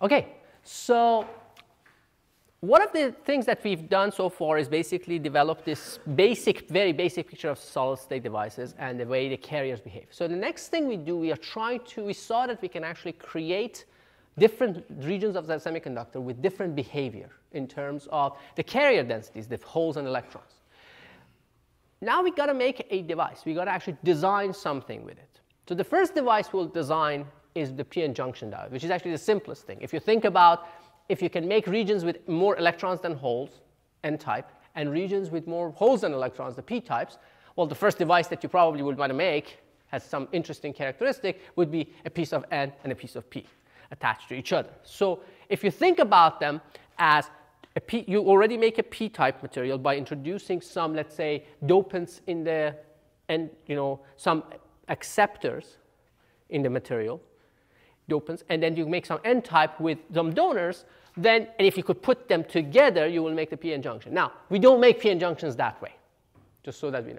Okay, so one of the things that we've done so far is basically develop this basic, very basic picture of solid state devices and the way the carriers behave. So the next thing we do, we are trying to, we saw that we can actually create different regions of the semiconductor with different behavior in terms of the carrier densities, the holes and electrons. Now we got to make a device. We got to actually design something with it. So the first device we'll design is the p-n junction diode, which is actually the simplest thing. If you think about if you can make regions with more electrons than holes, n-type, and regions with more holes than electrons, the p-types, well, the first device that you probably would want to make has some interesting characteristic would be a piece of n and a piece of p attached to each other. So if you think about them as a P, you already make a p-type material by introducing some, let's say, dopants in the, and you know, some acceptors in the material dopants, and then you make some n-type with some donors, then, and if you could put them together, you will make the p-n junction. Now, we don't make p-n junctions that way, just so that we know.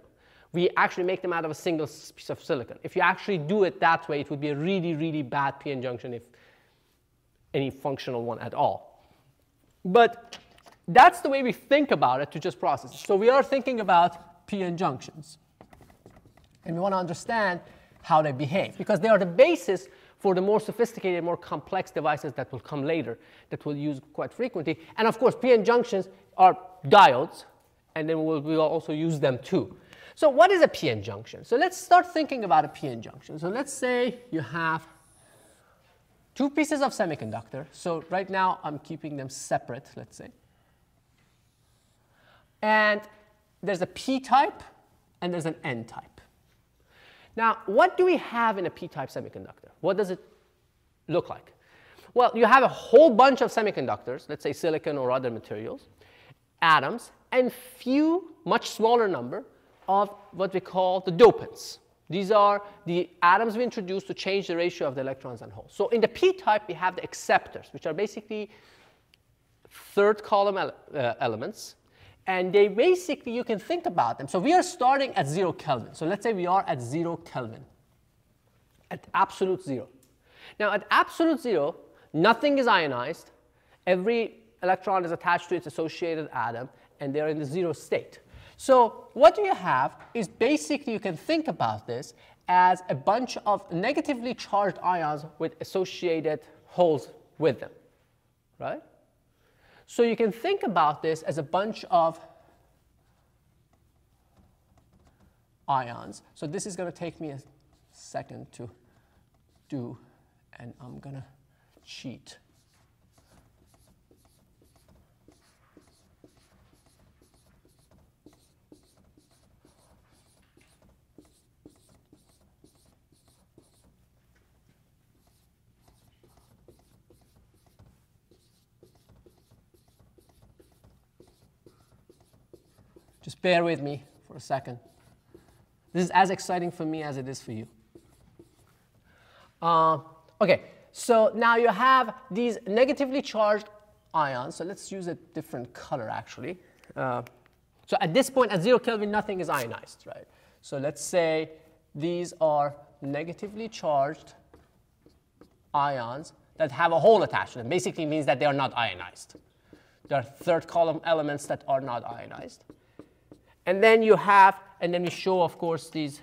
We actually make them out of a single piece of silicon. If you actually do it that way, it would be a really, really bad p-n junction if any functional one at all. But that's the way we think about it to just process. So we are thinking about p-n junctions. And we want to understand how they behave because they are the basis for the more sophisticated, more complex devices that will come later that we'll use quite frequently. And of course, p-n junctions are diodes, and then we'll, we'll also use them too. So what is a p-n junction? So let's start thinking about a p-n junction. So let's say you have two pieces of semiconductor. So right now I'm keeping them separate, let's say. And there's a p-type and there's an n-type. Now, what do we have in a p-type semiconductor? What does it look like? Well, you have a whole bunch of semiconductors, let's say silicon or other materials, atoms, and few, much smaller number of what we call the dopants. These are the atoms we introduce to change the ratio of the electrons and holes. So in the p-type, we have the acceptors, which are basically third column ele uh, elements and they basically, you can think about them. So we are starting at zero Kelvin. So let's say we are at zero Kelvin, at absolute zero. Now at absolute zero, nothing is ionized. Every electron is attached to its associated atom, and they're in the zero state. So what do you have is basically, you can think about this as a bunch of negatively charged ions with associated holes with them, right? So you can think about this as a bunch of ions. So this is going to take me a second to do, and I'm going to cheat. Just bear with me for a second. This is as exciting for me as it is for you. Uh, okay, so now you have these negatively charged ions. So let's use a different color actually. Uh, so at this point, at zero Kelvin, nothing is ionized, right? So let's say these are negatively charged ions that have a hole attached to them. Basically means that they are not ionized. There are third column elements that are not ionized. And then you have, and then we show, of course, these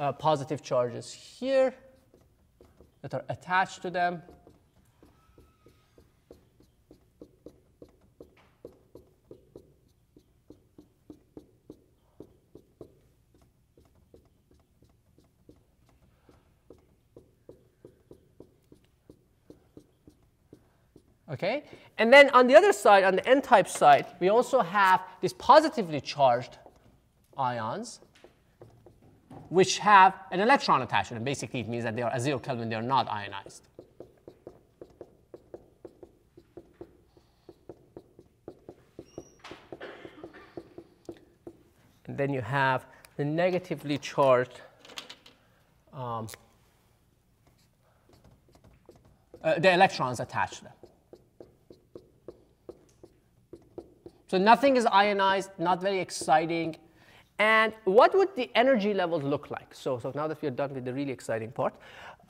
uh, positive charges here that are attached to them. Okay? And then on the other side, on the n-type side, we also have these positively charged ions, which have an electron attached to them. Basically, it means that they are at zero Kelvin, they are not ionized. And then you have the negatively charged um, uh, the electrons attached to them. So nothing is ionized, not very exciting. And what would the energy levels look like? So, so now that we're done with the really exciting part,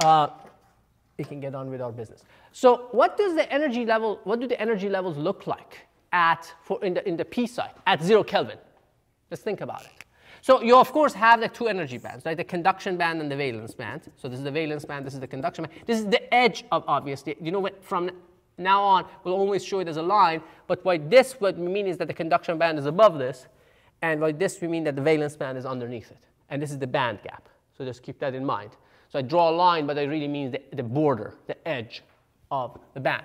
uh, we can get on with our business. So what does the energy level, what do the energy levels look like at, for in, the, in the P side at zero Kelvin? Let's think about it. So you of course have the two energy bands, right? The conduction band and the valence band. So this is the valence band, this is the conduction band. This is the edge of obviously, you know, what from now on, we'll always show it as a line, but what this, would mean is that the conduction band is above this, and by this we mean that the valence band is underneath it. And this is the band gap. So just keep that in mind. So I draw a line, but I really mean the, the border, the edge of the band.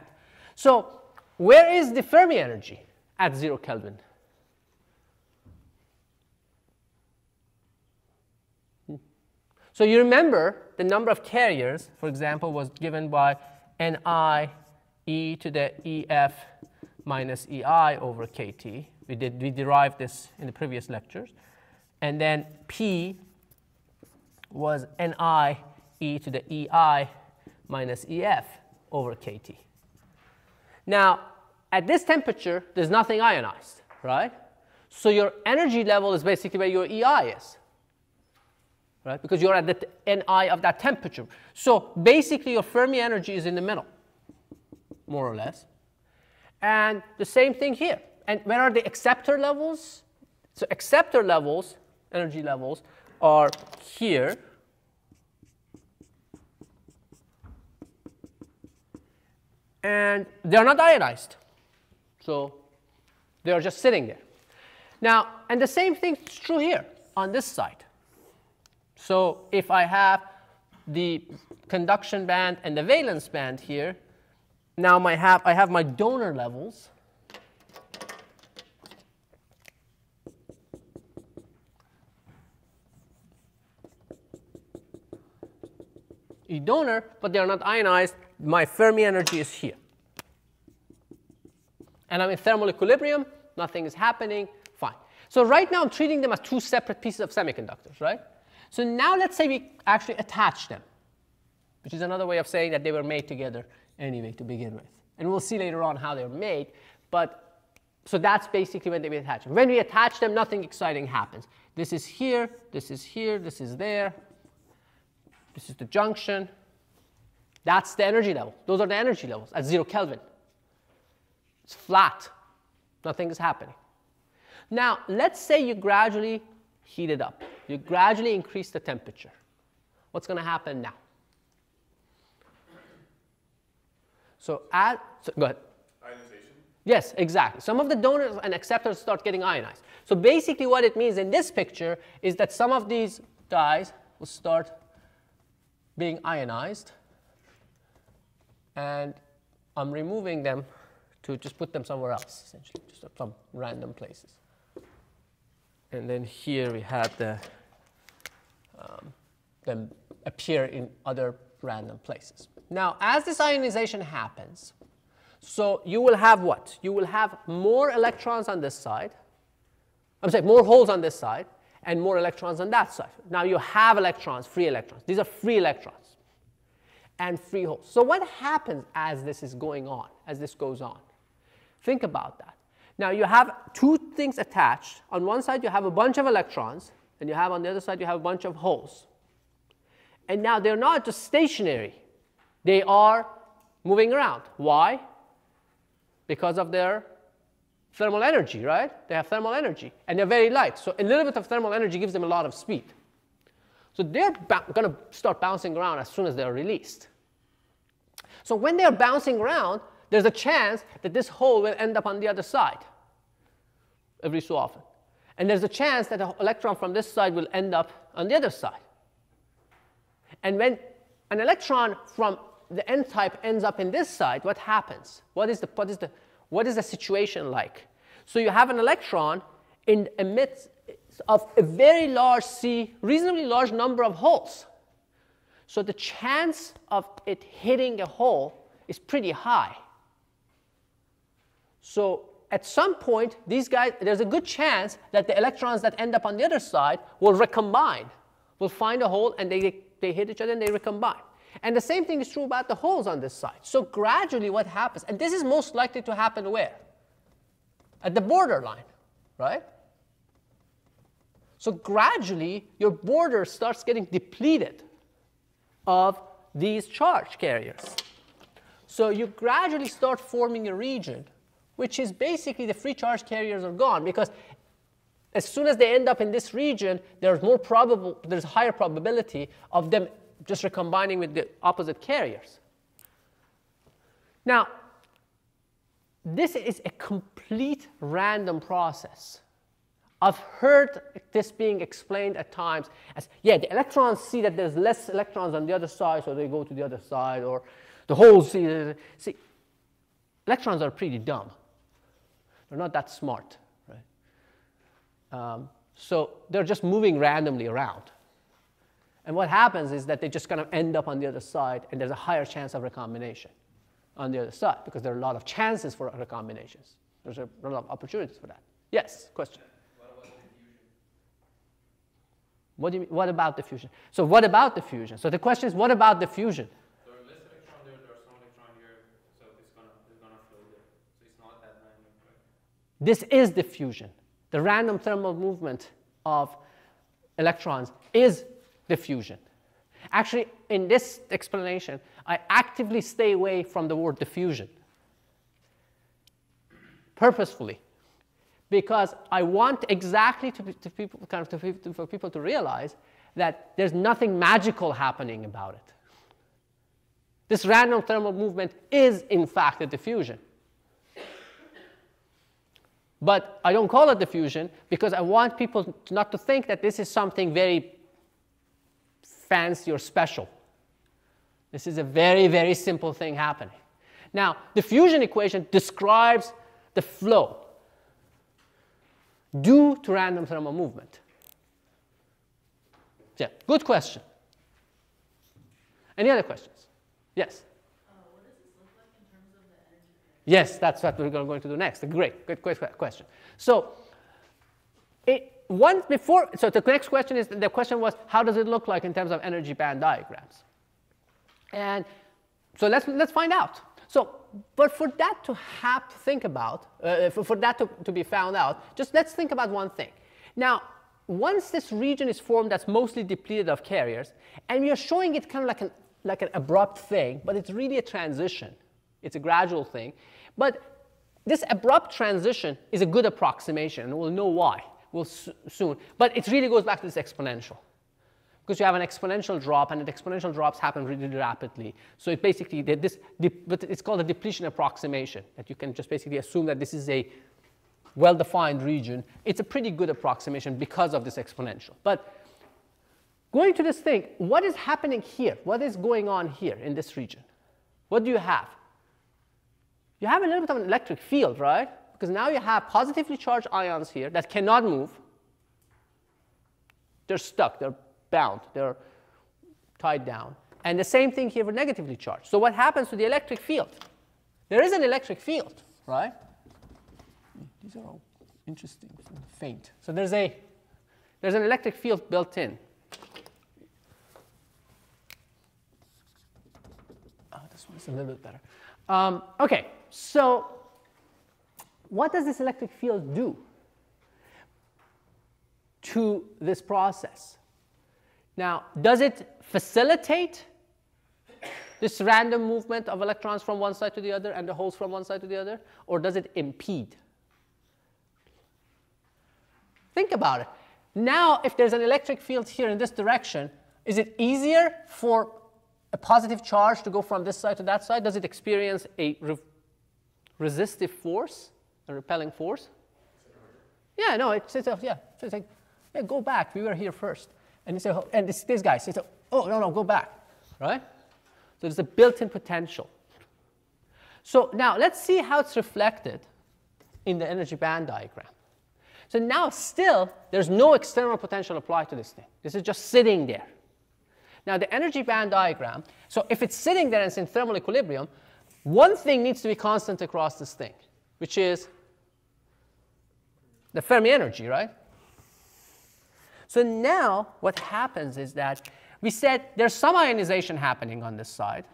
So where is the Fermi energy at zero Kelvin? Hmm. So you remember the number of carriers, for example, was given by Ni e to the EF minus EI over KT. We, did, we derived this in the previous lectures. And then P was Ni e to the EI minus EF over KT. Now, at this temperature, there's nothing ionized, right? So your energy level is basically where your EI is, right? Because you're at the Ni of that temperature. So basically, your Fermi energy is in the middle, more or less. And the same thing here. And where are the acceptor levels? So acceptor levels, energy levels, are here. and they're not ionized. So they are just sitting there. Now, and the same thing is true here on this side. So if I have the conduction band and the valence band here, now my have, I have my donor levels. E donor, but they are not ionized, my Fermi energy is here. And I'm in thermal equilibrium, nothing is happening, fine. So right now I'm treating them as two separate pieces of semiconductors, right? So now let's say we actually attach them, which is another way of saying that they were made together anyway to begin with. And we'll see later on how they're made, but so that's basically when they attach them. When we attach them, nothing exciting happens. This is here, this is here, this is there. This is the junction, that's the energy level. Those are the energy levels at zero Kelvin. It's flat. Nothing is happening. Now, let's say you gradually heat it up. You gradually increase the temperature. What's going to happen now? So, add, so go ahead. Ionization? Yes, exactly. Some of the donors and acceptors start getting ionized. So basically what it means in this picture is that some of these guys will start being ionized and I'm removing them to just put them somewhere else, essentially, just some random places. And then here we have the, um, them appear in other random places. Now, as this ionization happens, so you will have what? You will have more electrons on this side. I'm sorry, more holes on this side and more electrons on that side. Now you have electrons, free electrons. These are free electrons and free holes. So what happens as this is going on, as this goes on? Think about that. Now you have two things attached. On one side you have a bunch of electrons, and you have on the other side you have a bunch of holes. And now they're not just stationary. They are moving around. Why? Because of their thermal energy, right? They have thermal energy, and they're very light. So a little bit of thermal energy gives them a lot of speed. So they're going to start bouncing around as soon as they're released. So when they're bouncing around, there's a chance that this hole will end up on the other side every so often. And there's a chance that an electron from this side will end up on the other side. And when an electron from the n type ends up in this side, what happens? What is the, what is the, what is the situation like? So you have an electron in emits of a very large C, reasonably large number of holes. So the chance of it hitting a hole is pretty high. So at some point, these guys, there's a good chance that the electrons that end up on the other side will recombine, will find a hole and they, they hit each other and they recombine. And the same thing is true about the holes on this side. So gradually what happens, and this is most likely to happen where? At the borderline, right? So gradually, your border starts getting depleted of these charge carriers. So you gradually start forming a region, which is basically the free charge carriers are gone because as soon as they end up in this region, there's more probable, there's higher probability of them just recombining with the opposite carriers. Now, this is a complete random process. I've heard this being explained at times as, yeah, the electrons see that there's less electrons on the other side, so they go to the other side, or the holes see, see electrons are pretty dumb. They're not that smart, right? Um, so they're just moving randomly around. And what happens is that they just kind of end up on the other side, and there's a higher chance of recombination on the other side because there are a lot of chances for recombinations. There's a lot of opportunities for that. Yes, question. What, do you mean, what about diffusion? So what about diffusion? So the question is, what about diffusion? There are less electron there, there are some electron here, so it's gonna, it's gonna flow there. So it's not that random, right? This is diffusion. The random thermal movement of electrons is diffusion. Actually, in this explanation, I actively stay away from the word diffusion purposefully because I want exactly to, to people, kind of to, for people to realize that there's nothing magical happening about it. This random thermal movement is, in fact, a diffusion. But I don't call it diffusion because I want people not to think that this is something very fancy or special. This is a very, very simple thing happening. Now, diffusion equation describes the flow due to random thermal movement? Yeah, good question. Any other questions? Yes? Uh, what does this look like in terms of the energy? Yes, that's what we're going to do next. Great, good, question. So, it, once before, so the next question is the question was how does it look like in terms of energy band diagrams? And so let's let's find out. So but for that to have to think about, uh, for, for, that to, to be found out, just let's think about one thing. Now, once this region is formed that's mostly depleted of carriers, and we are showing it kind of like an, like an abrupt thing, but it's really a transition. It's a gradual thing. But this abrupt transition is a good approximation, and we'll know why we'll soon. But it really goes back to this exponential because you have an exponential drop, and the exponential drops happen really rapidly. So it basically, this, but it's called a depletion approximation, that you can just basically assume that this is a well-defined region. It's a pretty good approximation because of this exponential. But going to this thing, what is happening here? What is going on here in this region? What do you have? You have a little bit of an electric field, right? Because now you have positively charged ions here that cannot move. They're stuck. They're bound, they're tied down. And the same thing here for negatively charged. So what happens to the electric field? There is an electric field, right? These are all interesting, faint. So there's a there's an electric field built in. Oh, this one's a little bit better. Um, okay, so what does this electric field do to this process? Now, does it facilitate this random movement of electrons from one side to the other and the holes from one side to the other, or does it impede? Think about it. Now, if there's an electric field here in this direction, is it easier for a positive charge to go from this side to that side? Does it experience a re resistive force, a repelling force? Yeah, no, it's, it's a, yeah, it's like, yeah, go back. We were here first. And, say, oh, and this, this guy says, oh, no, no, go back, right? So there's a built-in potential. So now let's see how it's reflected in the energy band diagram. So now still, there's no external potential applied to this thing. This is just sitting there. Now the energy band diagram, so if it's sitting there and it's in thermal equilibrium, one thing needs to be constant across this thing, which is the Fermi energy, right? So now what happens is that we said there's some ionization happening on this side.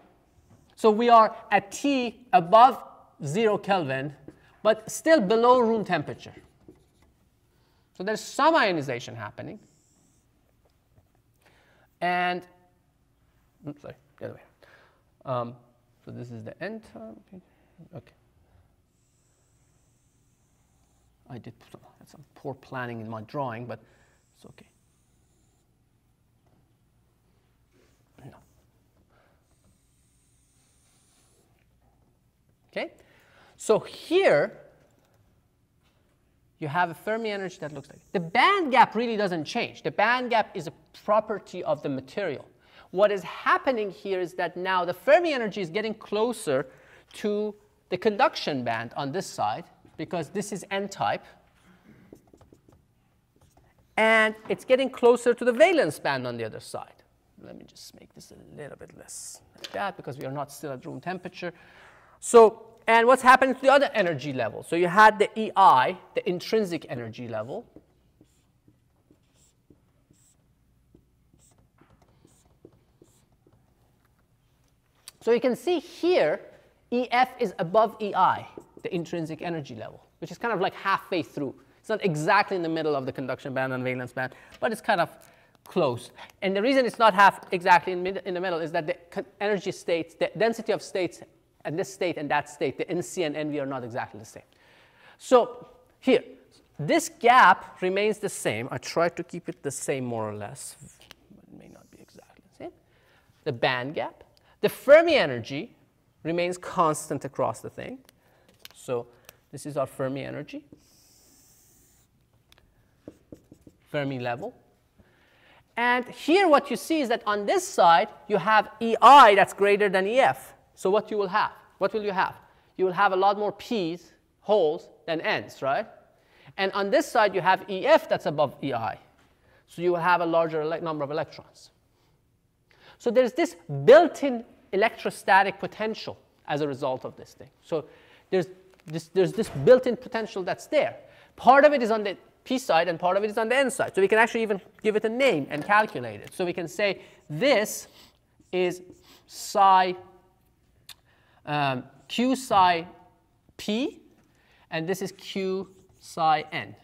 So we are at T above 0 Kelvin, but still below room temperature. So there's some ionization happening. And, oops, sorry, the other way. Um, so this is the n term. Okay. I did some, poor planning in my drawing, but it's okay. Okay? So here, you have a Fermi energy that looks like the band gap really doesn't change. The band gap is a property of the material. What is happening here is that now the Fermi energy is getting closer to the conduction band on this side because this is n-type. And it's getting closer to the valence band on the other side. Let me just make this a little bit less like that because we are not still at room temperature. So, and what's happening to the other energy level? So you had the EI, the intrinsic energy level. So you can see here, EF is above EI, the intrinsic energy level, which is kind of like halfway through. It's not exactly in the middle of the conduction band and valence band, but it's kind of close. And the reason it's not half exactly in, in the middle is that the energy states, the density of states and this state and that state, the NC and NV are not exactly the same. So here, this gap remains the same. I try to keep it the same more or less. It may not be exactly the same. The band gap. The Fermi energy remains constant across the thing. So this is our Fermi energy. Fermi level. And here what you see is that on this side, you have EI that's greater than EF. So what you will have? What will you have? You will have a lot more P's, holes, than N's, right? And on this side, you have EF that's above EI. So you will have a larger number of electrons. So there's this built-in electrostatic potential as a result of this thing. So there's this, there's this built-in potential that's there. Part of it is on the p side and part of it is on the n side. So we can actually even give it a name and calculate it. So we can say this is psi um, q psi p, and this is q psi n.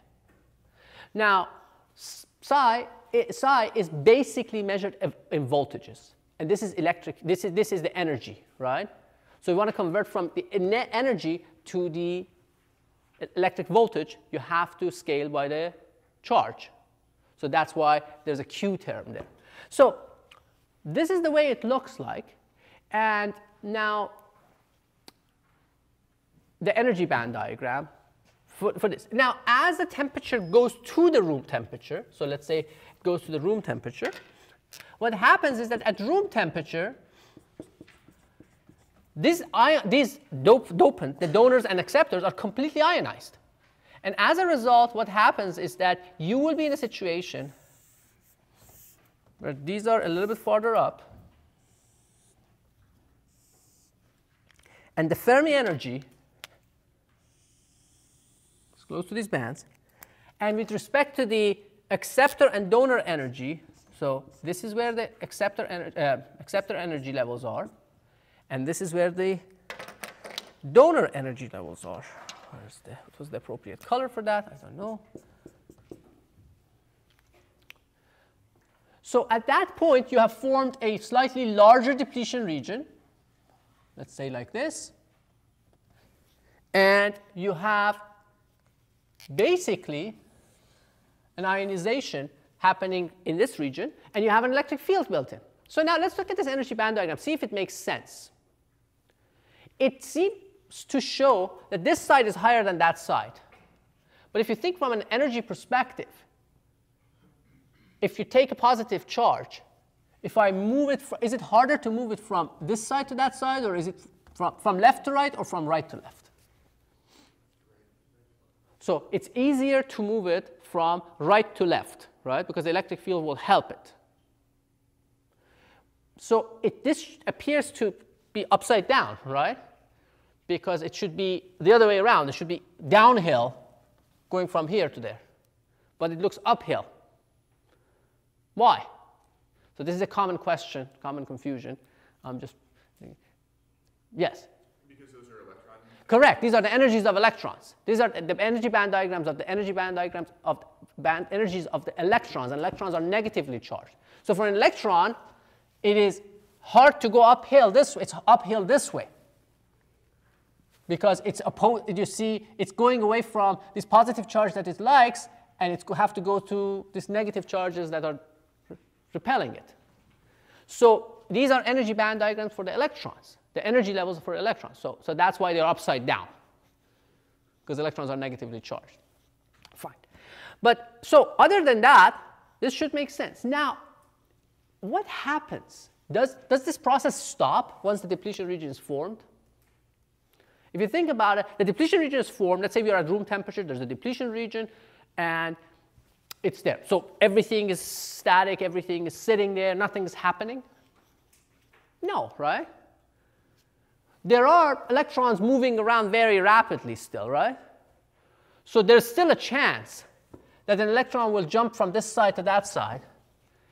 Now, psi, psi is basically measured in voltages. And this is electric, this is, this is the energy, right? So we want to convert from the energy to the electric voltage, you have to scale by the charge. So that's why there's a Q term there. So this is the way it looks like. And now the energy band diagram for, for this. Now, as the temperature goes to the room temperature, so let's say it goes to the room temperature, what happens is that at room temperature, these, ion, these dope, dopant, the donors and acceptors, are completely ionized. And as a result, what happens is that you will be in a situation where these are a little bit farther up, and the Fermi energy is close to these bands. And with respect to the acceptor and donor energy, so this is where the acceptor, uh, acceptor energy levels are. And this is where the donor energy levels are. Where's the, what was the appropriate color for that? I don't know. So at that point, you have formed a slightly larger depletion region. Let's say like this. And you have basically an ionization happening in this region, and you have an electric field built in. So now let's look at this energy band diagram, see if it makes sense. It seems to show that this side is higher than that side. But if you think from an energy perspective, if you take a positive charge, if I move it, is it harder to move it from this side to that side, or is it from, from left to right, or from right to left? So it's easier to move it from right to left, right? Because the electric field will help it. So it, this appears to be upside down, right? Because it should be the other way around. It should be downhill going from here to there. But it looks uphill. Why? So this is a common question, common confusion. I'm just, yes? Because those are electrons? Correct. These are the energies of electrons. These are the energy band diagrams of the energy band diagrams of band energies of the electrons. And electrons are negatively charged. So for an electron, it is hard to go uphill this way. It's uphill this way. Because it's opposed, you see, it's going away from this positive charge that it likes, and it's have to go to these negative charges that are repelling it. So these are energy band diagrams for the electrons, the energy levels for electrons. So, so that's why they're upside down, because electrons are negatively charged. Fine. But so other than that, this should make sense. Now, what happens? Does, does this process stop once the depletion region is formed? If you think about it, the depletion region is formed. Let's say we are at room temperature, there's a depletion region, and it's there. So everything is static, everything is sitting there, nothing is happening. No, right? There are electrons moving around very rapidly still, right? So there's still a chance that an electron will jump from this side to that side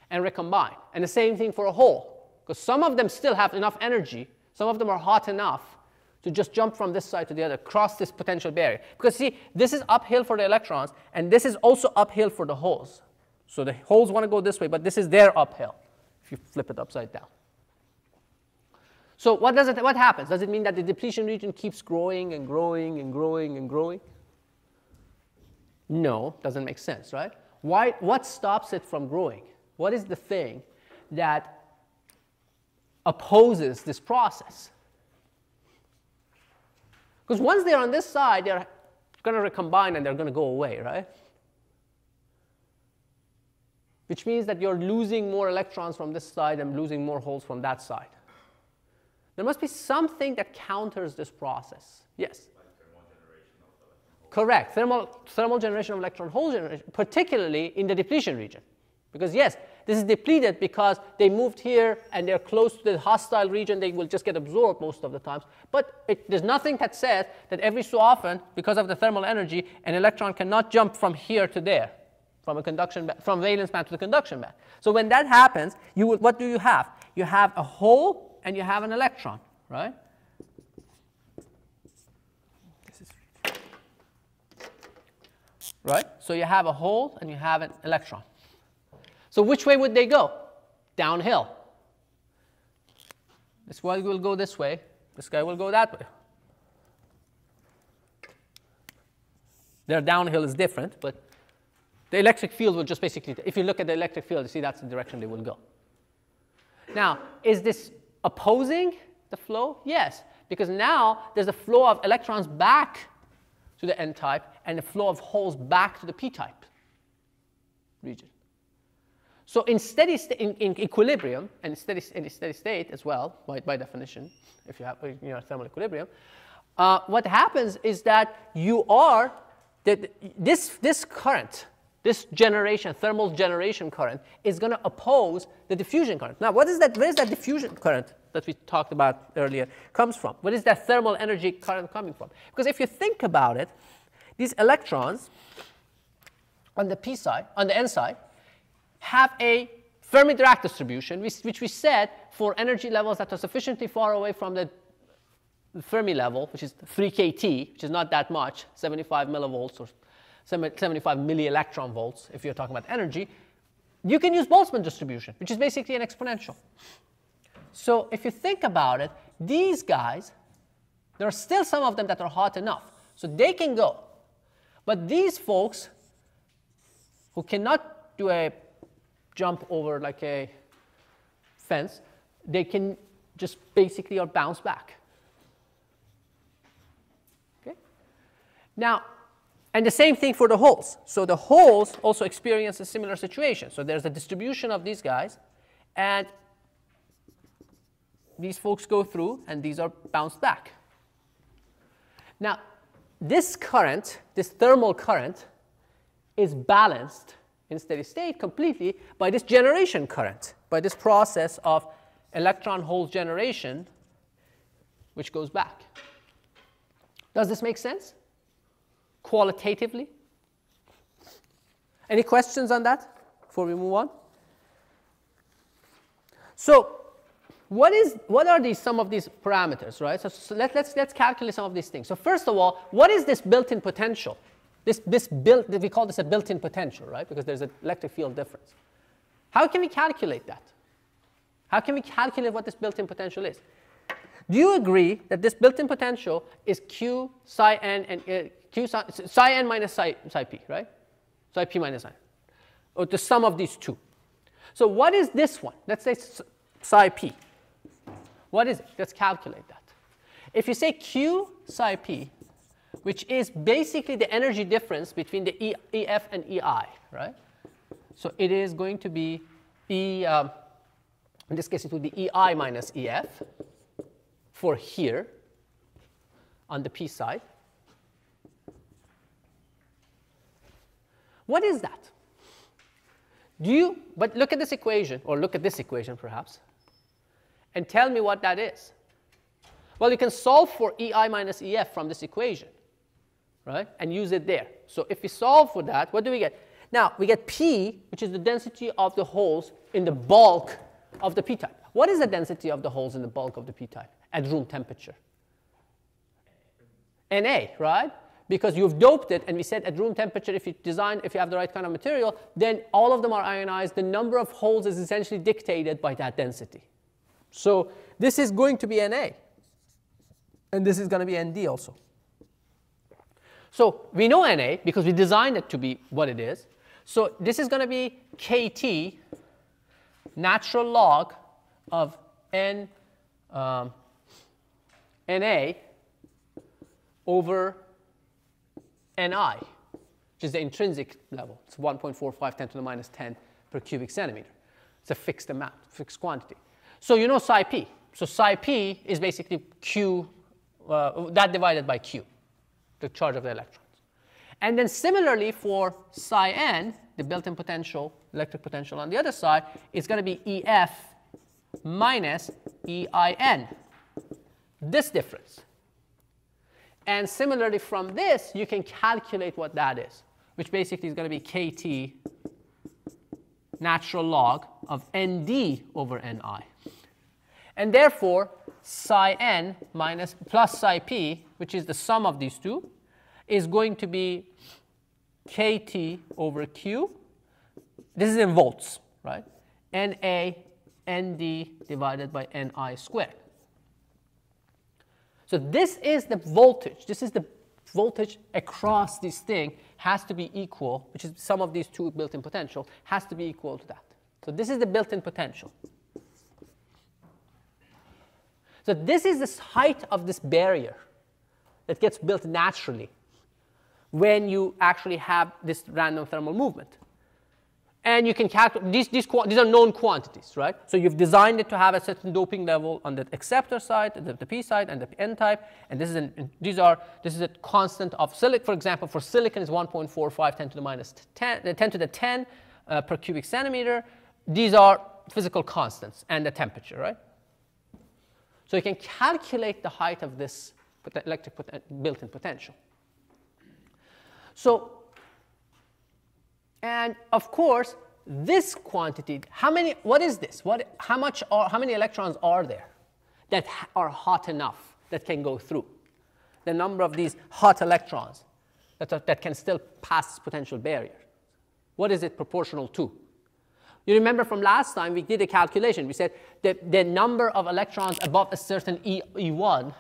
and recombine. And the same thing for a hole, because some of them still have enough energy, some of them are hot enough to just jump from this side to the other, cross this potential barrier. Because see, this is uphill for the electrons, and this is also uphill for the holes. So the holes want to go this way, but this is their uphill if you flip it upside down. So what, does it, what happens? Does it mean that the depletion region keeps growing and growing and growing and growing? No, doesn't make sense, right? Why, what stops it from growing? What is the thing that opposes this process? Because once they're on this side, they're going to recombine and they're going to go away, right? Which means that you're losing more electrons from this side and losing more holes from that side. There must be something that counters this process. Yes? Correct. Thermal, thermal generation of electron hole generation, particularly in the depletion region. Because yes, this is depleted because they moved here and they're close to the hostile region. They will just get absorbed most of the times. But it, there's nothing that says that every so often, because of the thermal energy, an electron cannot jump from here to there, from a conduction from valence band to the conduction band. So when that happens, you will, what do you have? You have a hole and you have an electron, right? Right? So you have a hole and you have an electron. So which way would they go? Downhill. This guy will go this way. This guy will go that way. Their downhill is different, but the electric field will just basically, if you look at the electric field, you see that's the direction they will go. Now, is this opposing the flow? Yes, because now there's a flow of electrons back to the n-type and a flow of holes back to the p-type region. So in steady st- in, in, equilibrium and steady, in steady state as well, by, by definition, if you have you know, thermal equilibrium, uh, what happens is that you are that this this current, this generation, thermal generation current, is going to oppose the diffusion current. Now, what is that? Where is that diffusion current that we talked about earlier comes from? What is that thermal energy current coming from? Because if you think about it, these electrons on the p side, on the n side, have a Fermi-Dirac distribution, which we said for energy levels that are sufficiently far away from the Fermi level, which is 3 kT, which is not that much, 75 millivolts or 75 millielectron volts, if you're talking about energy, you can use Boltzmann distribution, which is basically an exponential. So if you think about it, these guys, there are still some of them that are hot enough, so they can go. But these folks who cannot do a jump over like a fence, they can just basically or bounce back. Okay? Now, and the same thing for the holes. So the holes also experience a similar situation. So there's a distribution of these guys, and these folks go through, and these are bounced back. Now, this current, this thermal current, is balanced in steady state completely by this generation current, by this process of electron hole generation, which goes back. Does this make sense? Qualitatively? Any questions on that before we move on? So, what, is, what are these, some of these parameters, right? So, so let, let's, let's calculate some of these things. So first of all, what is this built-in potential? This, this built, we call this a built-in potential, right? Because there's an electric field difference. How can we calculate that? How can we calculate what this built-in potential is? Do you agree that this built-in potential is q psi n and uh, q psi, psi n minus psi, psi p, right? Psi p minus n, or the sum of these two. So what is this one? Let's say psi p. What is it? Let's calculate that. If you say q psi p, which is basically the energy difference between the e, EF and EI, right? So it is going to be E, um, in this case it would be EI minus EF for here on the p side. What is that? Do you, but look at this equation, or look at this equation perhaps, and tell me what that is. Well, you can solve for EI minus EF from this equation, right, and use it there. So if we solve for that, what do we get? Now, we get P, which is the density of the holes in the bulk of the p-type. What is the density of the holes in the bulk of the p-type? at room temperature? Na, right? Because you've doped it, and we said at room temperature, if you design, if you have the right kind of material, then all of them are ionized. The number of holes is essentially dictated by that density. So this is going to be Na, and this is going to be Nd also. So we know Na because we designed it to be what it is. So this is going to be Kt natural log of N um, Na over Ni, which is the intrinsic level. It's 1.45 10 to the minus 10 per cubic centimeter. It's a fixed amount, fixed quantity. So you know psi p. So psi p is basically q, uh, that divided by q, the charge of the electrons. And then similarly for psi n, the built-in potential, electric potential on the other side, is going to be EF minus EIN this difference. And similarly from this, you can calculate what that is, which basically is going to be kt natural log of nd over ni. And therefore, psi n minus plus psi p, which is the sum of these two, is going to be kt over q. This is in volts, right? Na nd divided by ni squared. So this is the voltage. This is the voltage across this thing has to be equal, which is some of these two built-in potential, has to be equal to that. So this is the built-in potential. So this is the height of this barrier that gets built naturally when you actually have this random thermal movement and you can calculate these, these, these are known quantities, right? So you've designed it to have a certain doping level on the acceptor side, the, the p side, and the n type. And this is an, these are this is a constant of silicon. For example, for silicon is 1.45 10 to the minus 10, uh, 10 to the 10 uh, per cubic centimeter. These are physical constants and the temperature, right? So you can calculate the height of this electric built-in potential. So and of course, this quantity, how many, what is this? What, how, much are, how many electrons are there that are hot enough that can go through? The number of these hot electrons that, are, that can still pass potential barrier. What is it proportional to? You remember from last time we did a calculation. We said that the number of electrons above a certain e, E1,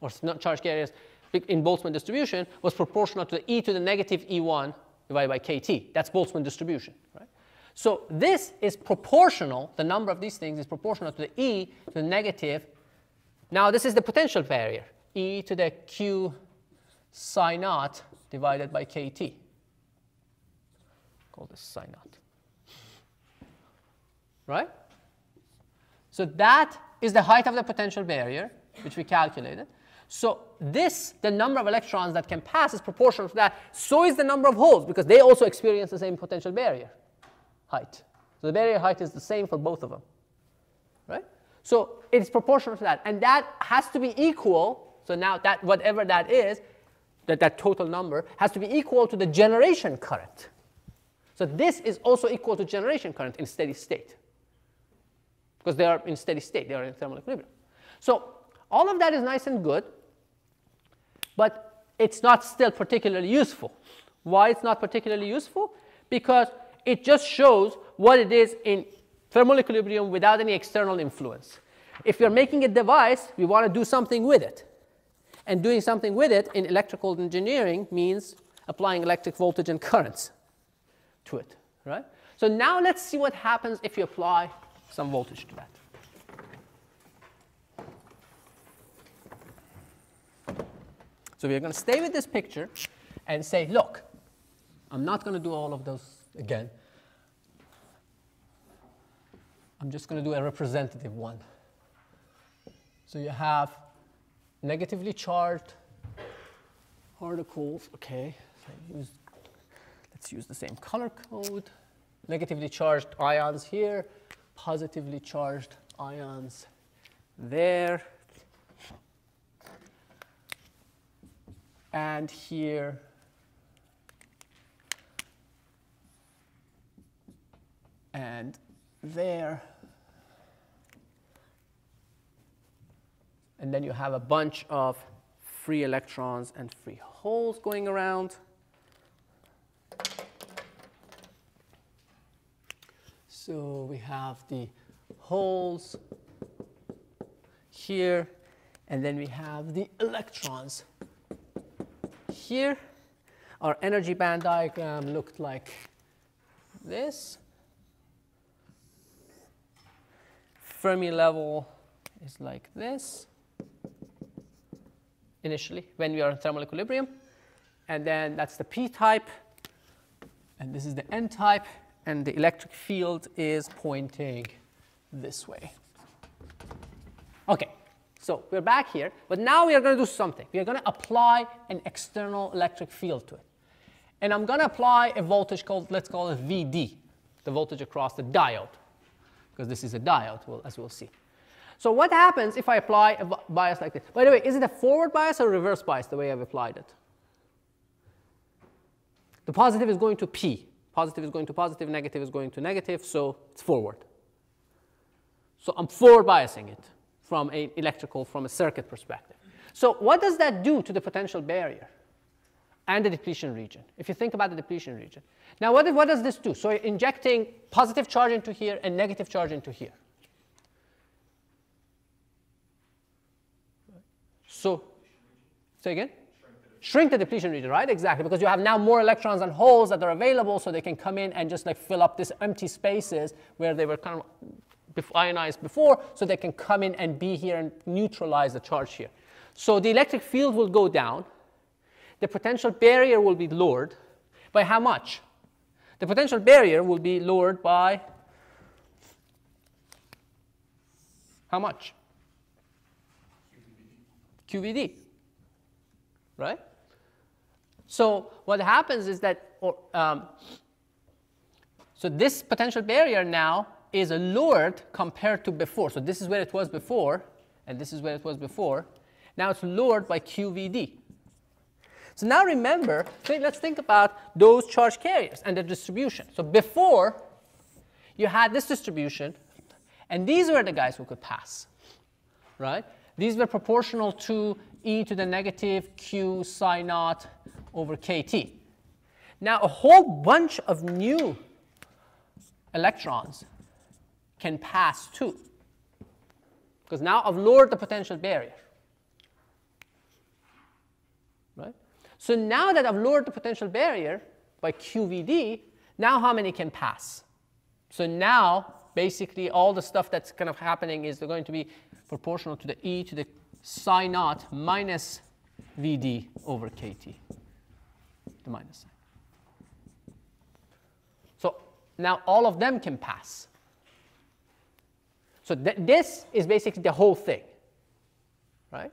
or not charge carriers in Boltzmann distribution, was proportional to the e to the negative E1 divided by kt. That's Boltzmann distribution. Right? So this is proportional, the number of these things is proportional to the e to the negative. Now this is the potential barrier, e to the q psi naught divided by kt. Call this psi naught. Right? So that is the height of the potential barrier, which we calculated. So this, the number of electrons that can pass is proportional to that. So is the number of holes because they also experience the same potential barrier height. So the barrier height is the same for both of them. Right? So it's proportional to that. And that has to be equal. So now that whatever that is, that, that total number has to be equal to the generation current. So this is also equal to generation current in steady state. Because they are in steady state, they are in thermal equilibrium. So all of that is nice and good but it's not still particularly useful. Why it's not particularly useful? Because it just shows what it is in thermal equilibrium without any external influence. If you're making a device, we want to do something with it. And doing something with it in electrical engineering means applying electric voltage and currents to it, right? So now let's see what happens if you apply some voltage to that. So we're going to stay with this picture and say, look, I'm not going to do all of those again. I'm just going to do a representative one. So you have negatively charged particles. Okay, so use, let's use the same color code. Negatively charged ions here, positively charged ions there. And here, and there. And then you have a bunch of free electrons and free holes going around. So we have the holes here, and then we have the electrons here. Our energy band diagram looked like this. Fermi level is like this initially when we are in thermal equilibrium. And then that's the p type. And this is the n type. And the electric field is pointing this way. OK, so we're back here. But now we are going to do something. We are going to apply an external electric field to it. And I'm going to apply a voltage called, let's call it VD, the voltage across the diode, because this is a diode, well, as we'll see. So what happens if I apply a bias like this? By the way, is it a forward bias or reverse bias the way I've applied it? The positive is going to P. Positive is going to positive, negative is going to negative, so it's forward. So I'm forward biasing it from an electrical, from a circuit perspective. So what does that do to the potential barrier and the depletion region? If you think about the depletion region. Now what, what does this do? So injecting positive charge into here and negative charge into here. So, say again? Shrink the depletion region, right? Exactly, because you have now more electrons and holes that are available, so they can come in and just like fill up these empty spaces where they were kind of ionized before, so they can come in and be here and neutralize the charge here. So the electric field will go down. The potential barrier will be lowered. By how much? The potential barrier will be lowered by how much? QVD, right? So what happens is that, or, um, so this potential barrier now is lowered compared to before. So this is where it was before, and this is where it was before. Now it's lowered by QVD. So now remember, let's think about those charge carriers and the distribution. So before, you had this distribution, and these were the guys who could pass, right? These were proportional to e to the negative q psi naught over kt. Now, a whole bunch of new electrons can pass too, because now I've lowered the potential barrier. Right? So now that I've lowered the potential barrier by QVD, now how many can pass? So now, basically, all the stuff that's kind of happening is going to be proportional to the e to the psi naught minus Vd over Kt, the minus sign. So now all of them can pass. So th this is basically the whole thing, right?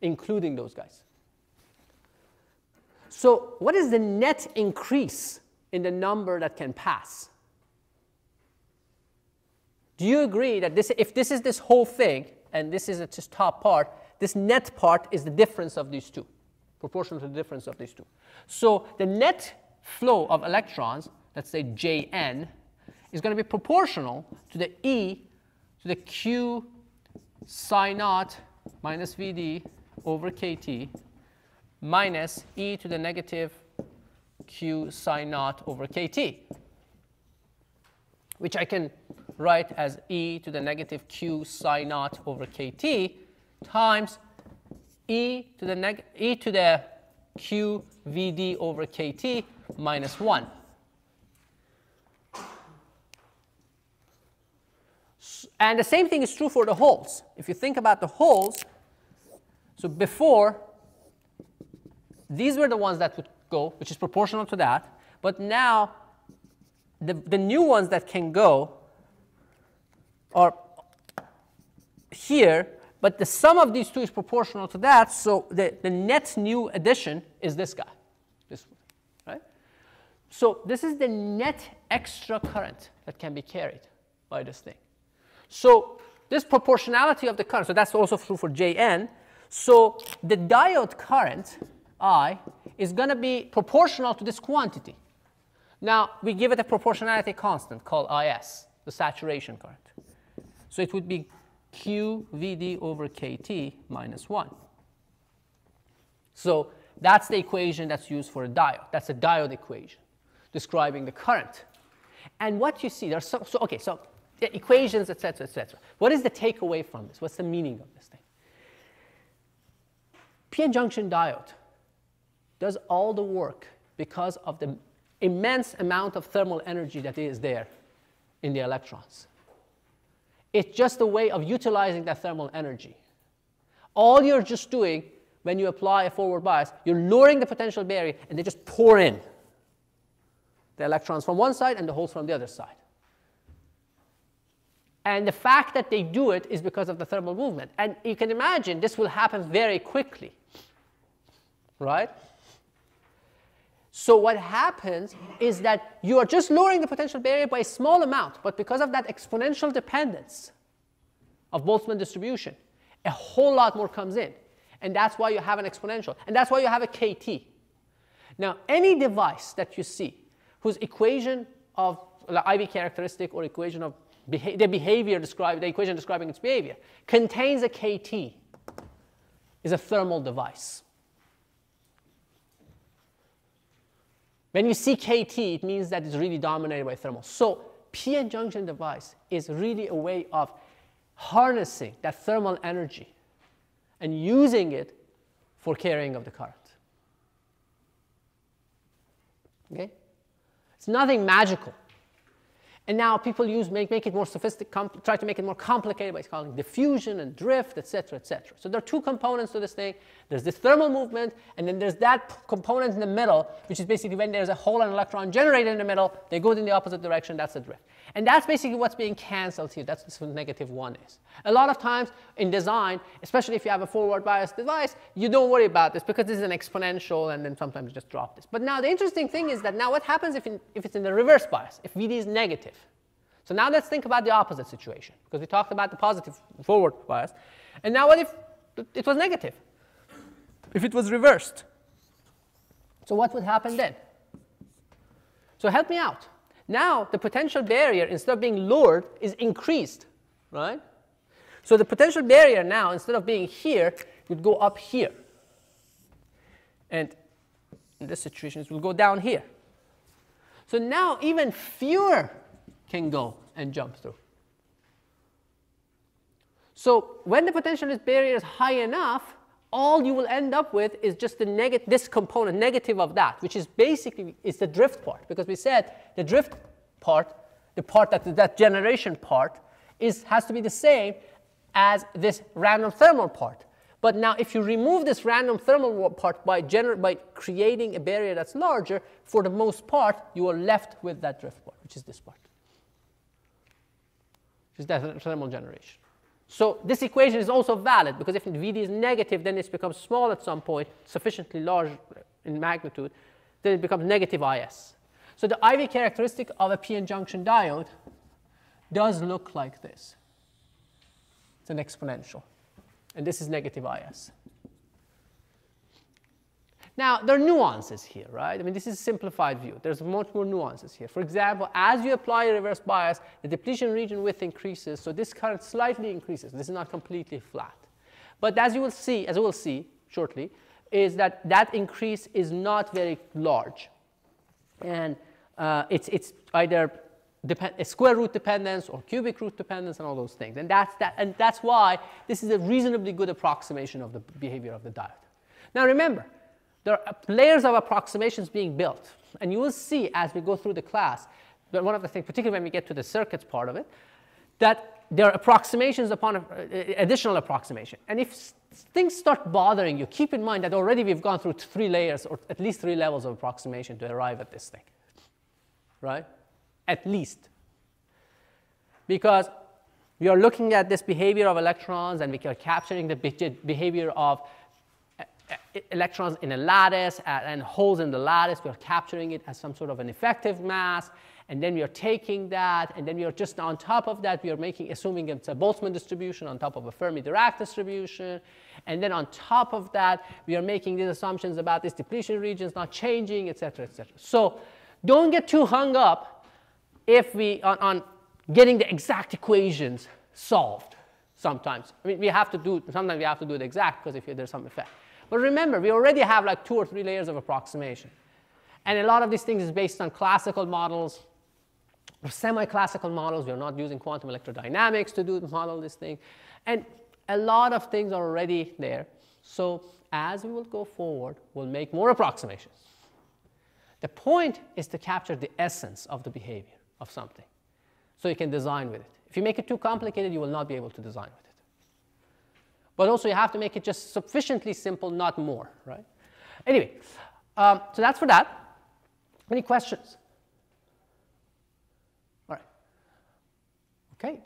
Including those guys. So what is the net increase in the number that can pass? Do you agree that this, if this is this whole thing, and this is this top part, this net part is the difference of these two, proportional to the difference of these two. So the net flow of electrons, let's say Jn, is going to be proportional to the E to the Q psi naught minus Vd over Kt minus e to the negative q psi naught over kt, which I can write as e to the negative q psi naught over kt times e to the neg- e to the q vd over kt minus 1. And the same thing is true for the holes. If you think about the holes, so before, these were the ones that would go, which is proportional to that. But now, the, the new ones that can go are here, but the sum of these two is proportional to that, so the, the net new addition is this guy, this one, right? So this is the net extra current that can be carried by this thing. So this proportionality of the current, so that's also true for Jn. So the diode current, I, is going to be proportional to this quantity. Now, we give it a proportionality constant called Is, the saturation current. So it would be QVD over Kt minus 1. So that's the equation that's used for a diode. That's a diode equation describing the current. And what you see, there's so, so okay, so equations, etc., etc. What is the takeaway from this? What's the meaning of this thing? PN junction diode does all the work because of the immense amount of thermal energy that is there in the electrons. It's just a way of utilizing that thermal energy. All you're just doing when you apply a forward bias, you're lowering the potential barrier and they just pour in the electrons from one side and the holes from the other side. And the fact that they do it is because of the thermal movement. And you can imagine this will happen very quickly, right? So what happens is that you are just lowering the potential barrier by a small amount, but because of that exponential dependence of Boltzmann distribution, a whole lot more comes in. And that's why you have an exponential. And that's why you have a KT. Now, any device that you see whose equation of the IV characteristic or equation of beha- the behavior described, the equation describing its behavior, contains a KT, is a thermal device. When you see KT, it means that it's really dominated by thermal. So PN junction device is really a way of harnessing that thermal energy and using it for carrying of the current. Okay? It's nothing magical. And now people use make, make it more sophisticated, try to make it more complicated by calling diffusion and drift, etc., etc. So there are two components to this thing. There's this thermal movement, and then there's that component in the middle, which is basically when there's a hole and electron generated in the middle, they go in the opposite direction. That's the drift. And that's basically what's being cancelled here. That's what negative one is. A lot of times in design, especially if you have a forward bias device, you don't worry about this because this is an exponential, and then sometimes you just drop this. But now the interesting thing is that now what happens if, in, if it's in the reverse bias, if VD is negative? So now let's think about the opposite situation because we talked about the positive forward bias. And now what if it was negative? If it was reversed? So what would happen then? So help me out. Now the potential barrier, instead of being lowered, is increased, right? So the potential barrier now, instead of being here, would go up here. And in this situation, it will go down here. So now even fewer can go and jump through. So when the potential barrier is high enough, all you will end up with is just the this component, negative of that, which is basically is the drift part. Because we said the drift part, the part that that generation part, is has to be the same as this random thermal part. But now, if you remove this random thermal part by, gener- by creating a barrier that's larger, for the most part, you are left with that drift part, which is this part which is that thermal generation. So this equation is also valid because if Vd is negative, then it becomes small at some point, sufficiently large in magnitude, then it becomes negative Is. So the IV characteristic of a PN junction diode does look like this. It's an exponential. And this is negative Is. Now, there are nuances here, right? I mean, this is a simplified view. There's much more nuances here. For example, as you apply a reverse bias, the depletion region width increases, so this current slightly increases. This is not completely flat. But as you will see, as we will see shortly, is that that increase is not very large. And uh, it's, it's either a square root dependence or cubic root dependence and all those things. And that's, that, and that's why this is a reasonably good approximation of the behavior of the diode. Now remember, there are layers of approximations being built. And you will see as we go through the class, but one of the things, particularly when we get to the circuits part of it, that there are approximations upon additional approximation. And if things start bothering you, keep in mind that already we've gone through three layers or at least three levels of approximation to arrive at this thing, right? At least. Because we are looking at this behavior of electrons and we are capturing the behavior of electrons in a lattice and holes in the lattice. We are capturing it as some sort of an effective mass and then we are taking that, and then we are just on top of that, we are making, assuming it's a Boltzmann distribution on top of a Fermi-Dirac distribution, and then on top of that, we are making these assumptions about these depletion regions not changing, et cetera, et cetera. So don't get too hung up if we, on, on getting the exact equations solved sometimes. I mean, we have to do, sometimes we have to do it exact because if there's some effect. But remember, we already have like two or three layers of approximation. And a lot of these things is based on classical models, or semi-classical models. We are not using quantum electrodynamics to do model this thing. And a lot of things are already there. So as we will go forward, we'll make more approximations. The point is to capture the essence of the behavior of something. So you can design with it. If you make it too complicated, you will not be able to design with it. But also you have to make it just sufficiently simple, not more, right? Anyway, um, so that's for that. Any questions? All right. Okay.